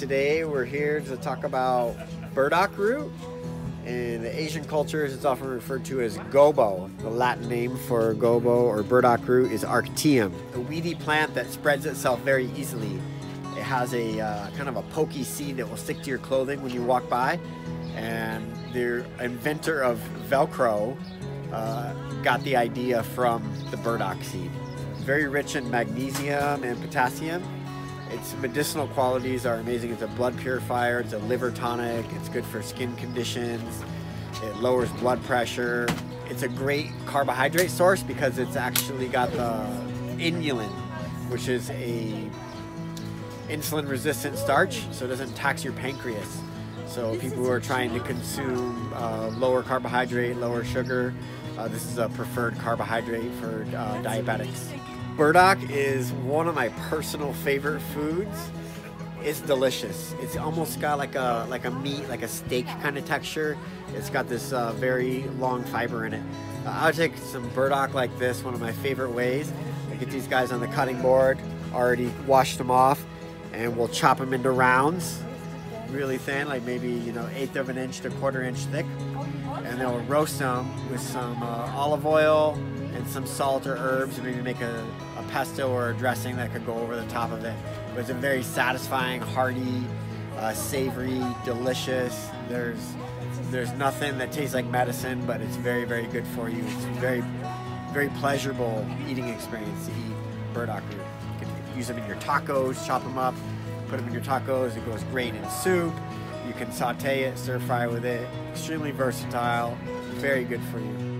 Today we're here to talk about burdock root. In the Asian cultures, it's often referred to as gobo. The Latin name for gobo or burdock root is arctium, a weedy plant that spreads itself very easily. It has a uh, kind of a pokey seed that will stick to your clothing when you walk by. And the inventor of Velcro uh, got the idea from the burdock seed. Very rich in magnesium and potassium. Its medicinal qualities are amazing. It's a blood purifier, it's a liver tonic, it's good for skin conditions, it lowers blood pressure. It's a great carbohydrate source because it's actually got the inulin, which is a insulin resistant starch, so it doesn't tax your pancreas. So people who are trying to consume uh, lower carbohydrate, lower sugar, uh, this is a preferred carbohydrate for uh, diabetics. Burdock is one of my personal favorite foods. It's delicious. It's almost got like a like a meat, like a steak kind of texture. It's got this uh, very long fiber in it. Uh, I'll take some burdock like this, one of my favorite ways. I get these guys on the cutting board, already washed them off, and we'll chop them into rounds, really thin, like maybe you know eighth of an inch to quarter inch thick, and then we'll roast them with some uh, olive oil, and some salt or herbs, and maybe make a, a pesto or a dressing that could go over the top of it. But it's a very satisfying, hearty, uh, savory, delicious. There's there's nothing that tastes like medicine, but it's very, very good for you. It's very, very pleasurable eating experience to eat burdock root. You can use them in your tacos, chop them up, put them in your tacos. It goes great in soup. You can saute it, stir fry with it. Extremely versatile, very good for you.